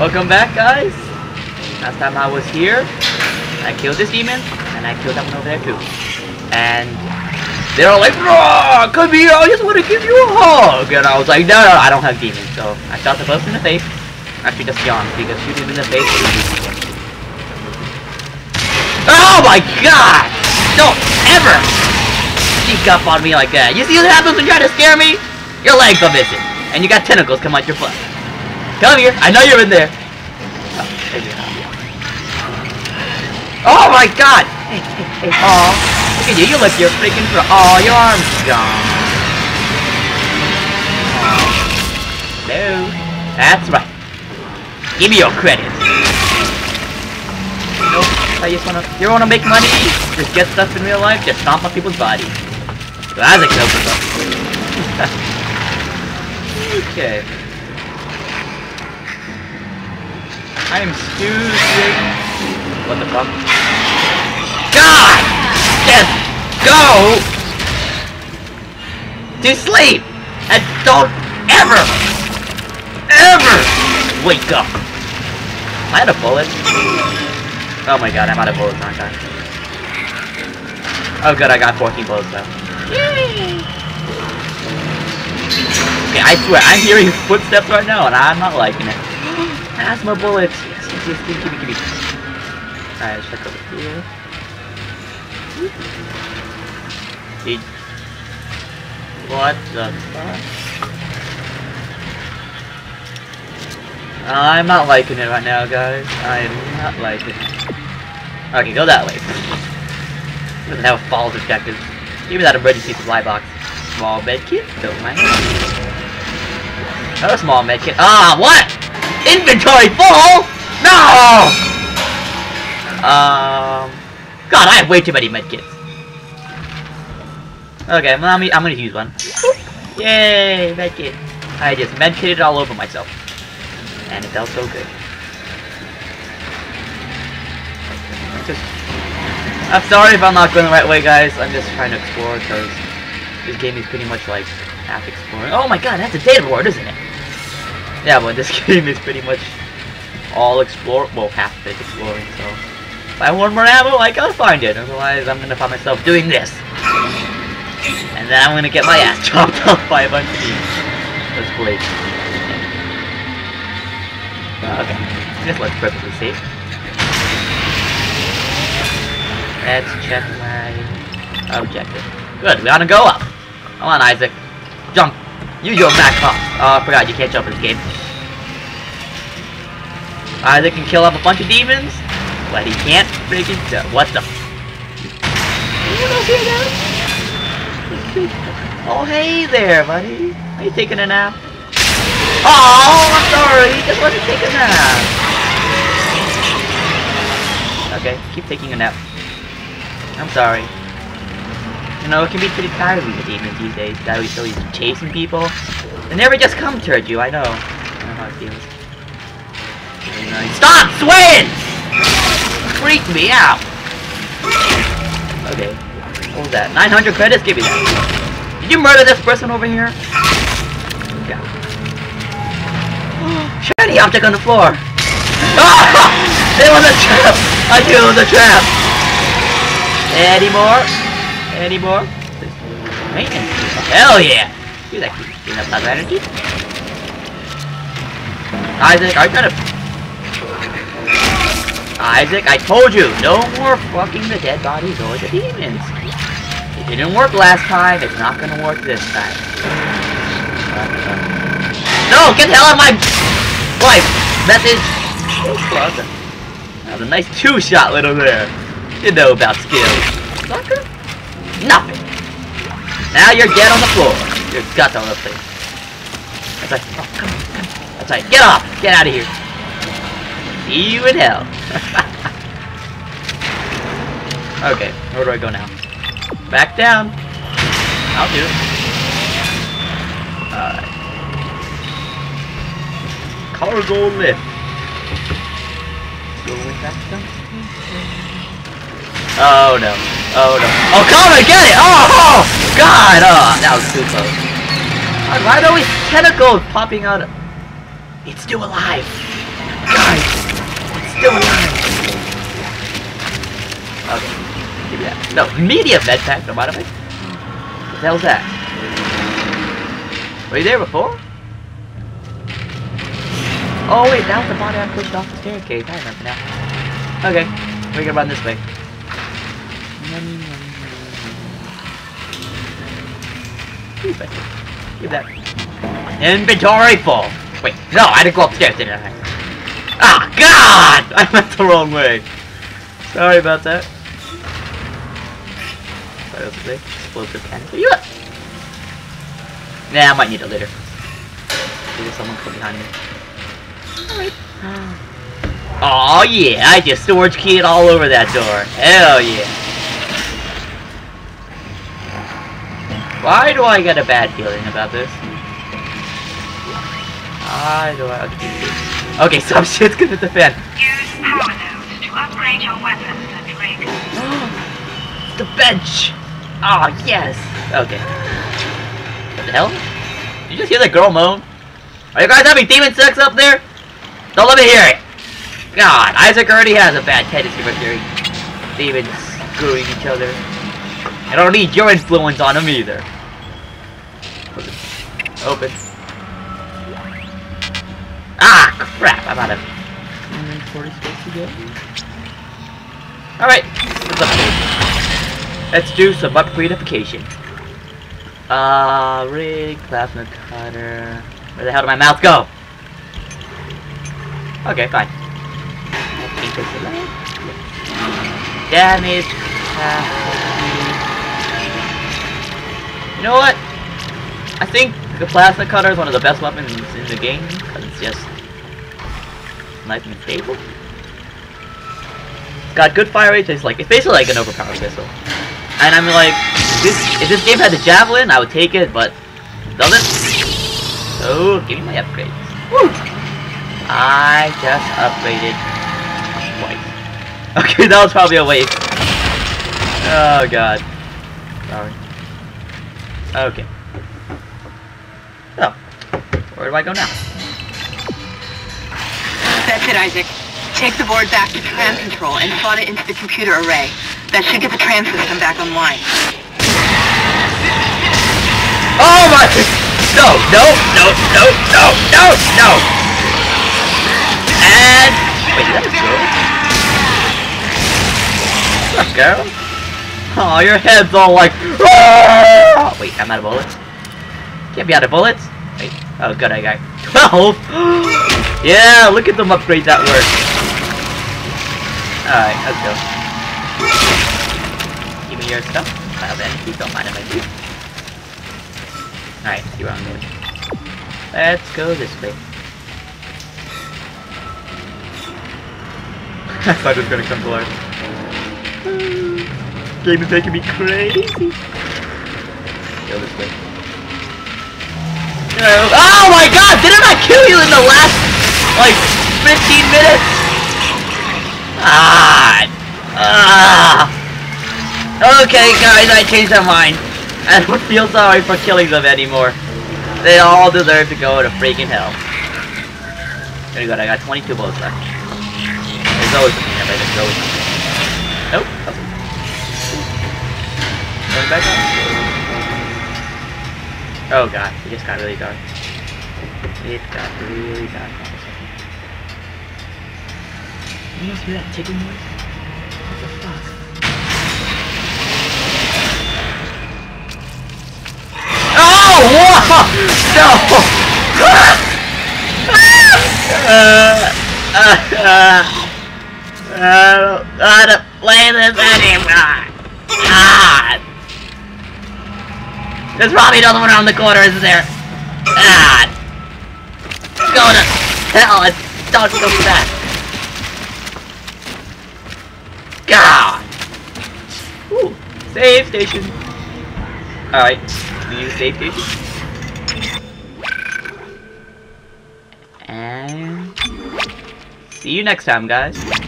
Welcome back, guys. Last time I was here, I killed this demon, and I killed that one over there too. And they're all like, "Raw, come here! I just want to give you a hug." And I was like, "No, no, I don't have demons." So I shot the both in the face. Actually, just yawned because shooting in the face. Oh my God! Don't ever sneak up on me like that. You see what happens when you try to scare me? Your legs are missing, and you got tentacles come out your butt. Come here. I know you're in there. Oh. Oh my god! Hey. Aw. Look at you. You look your freaking pro. Oh, your arm's gone. No. That's right. Give me your credit. Nope. I just wanna. You wanna make money? Just get stuff in real life? Just stomp on people's bodies. That's a for okay. I am choosing. What the fuck? God! Just go to sleep and don't ever, ever wake up. I had a bullet. Oh my god, I'm out of bullets, aren't I? Oh good, I got 14 bullets though. Okay, I swear, I'm hearing footsteps right now and I'm not liking it. More bullets. Yes, yes, yes, give me, give me, give me. Alright, check over here. Did... What the fuck? I'm not liking it right now, guys. I am not liking it. Okay, go that way. Doesn't have a falls objective. Give me that emergency supply box. Small med kit? Don't mind. Another small med kit. Ah, what? Inventory full? No! Um, God, I have way too many medkits. Okay, well, I'm, I'm gonna use one. Yay, medkit. I just medkitted all over myself. And it felt so good. Just, I'm sorry if I'm not going the right way, guys. I'm just trying to explore, because this game is pretty much like half exploring. Oh my god, that's a data board, isn't it? Yeah, but this game is pretty much all explore. Well, half of it exploring. So, if I want more ammo, I gotta find it. Otherwise, I'm gonna find myself doing this, and then I'm gonna get my ass chopped off by a bunch of demons. That's great. Uh, okay, this looks perfectly safe. Let's check my objective. Good, we gotta go up. Come on, Isaac. Jump. Use your Mac Pop. Oh, I forgot you can't jump in this game. Isaac can kill off a bunch of demons, but he can't freaking jump. What the? Oh, hey there, buddy. Are you taking a nap? Oh, I'm sorry. He just wasn't taking a nap. Okay, keep taking a nap. I'm sorry. You know, it can be pretty tiring with demons these days. Gotta be so used chasing people. They never just come towards you, I know. I know how it feels. Stop swaying! Freak me out! Okay. What was that? 900 credits? Give me that. Did you murder this person over here? Yeah. Shiny object on the floor! Ah! It was a trap! I knew it was a trap! Any more? Any more? Maintenance. Hell yeah! Do that keep enough time energy. Isaac, trying to Isaac, I told you, no more fucking the dead bodies or the demons. It didn't work last time, it's not gonna work this time. No, get the hell out of my wife! Message! That was a nice two-shot little there. You know about skills. Sucker? Nothing. Now you're dead on the floor. Your guts on the thing. That's right. Oh, come on, come on. That's right. Get off! Get out of here. See you in hell. okay, where do I go now? Back down. I'll do it. Alright. Cargo lift. Going back down. Oh no. Oh no. Oh, come and get it! Oh! God! Oh, that was too close. Why are there always tentacles popping out? It's still alive. Guys! It's still alive! Okay. Give me that. No, medium med pack, no matter what. What the hell's that? Were you there before? Oh wait, that was the body I pushed off the staircase. I remember now. Okay, we can run this way. Keep it. Keep that. Inventory full. Wait, no, I didn't go upstairs, didn't I? Ah, God! I went the wrong way. Sorry about that. Sorry, that's a explosive you at? Nah, I might need it later. Maybe someone come behind me. Alright. Oh yeah, I just storage keyed all over that door. Hell yeah. Why do I get a bad feeling about this? Why do I... Okay, okay some shit's gonna hit the fan. Use power nodes to upgrade your weapons and rig. the bench! Ah, yes! Okay. What the hell? Did you just hear that girl moan? Are you guys having demon sex up there? Don't let me hear it! God, Isaac already has a bad tendency for hearing demons screwing each other. I don't need your influence on him either. Open. Ah, crap! I'm out of. Alright, let's upgrade. Let's do some upgradification. Uh, rig, plasma cutter. Where the hell did my mouth go? Okay, fine. Damage. You know what? I think the plasma cutter is one of the best weapons in the game because it's just nice and stable. It's got good fire rate. It's like it's basically like an overpowered missile. And I'm like, this if this game had the javelin, I would take it, but it doesn't. So give me my upgrades. Woo! I just upgraded twice. Okay, that was probably a waste. Oh god. Sorry. Okay. So, where do I go now? That's it, Isaac. Take the board back to tram control and slot it into the computer array. That should get the tram system back online. Oh my! No, no, no, no, no, no, no! And... Wait, is that? What's up, girl? Oh, your head's all like... "Ah!" Wait, I'm out of bullets? Can't be out of bullets? Wait, oh good, I got 12! yeah, look at them upgrades that work. Alright, let's go. Give me your stuff. I have energy, don't mind if I do. Alright, see where I'm going. Let's go this way. I thought it was gonna come to life. Game is making me crazy. Oh my god! Didn't I kill you in the last, like, 15 minutes? Ah! Ah! Okay, guys, I changed my mind. I don't feel sorry for killing them anymore. They all deserve to go to freaking hell. Very good, I got 22 bullets left. There's always something always something. Nope. nothing. Going back up. Oh god, it just got really dark. It got really dark. You guys hear that ticking noise? What the fuck? Oh! Whoa! No! uh, uh, uh, I don't how to play this anymore. God! There's probably another one around the corner, isn't there? Ah. God! Go to hell and don't go back. God! Ooh, save station. Alright, use save station. And see you next time, guys.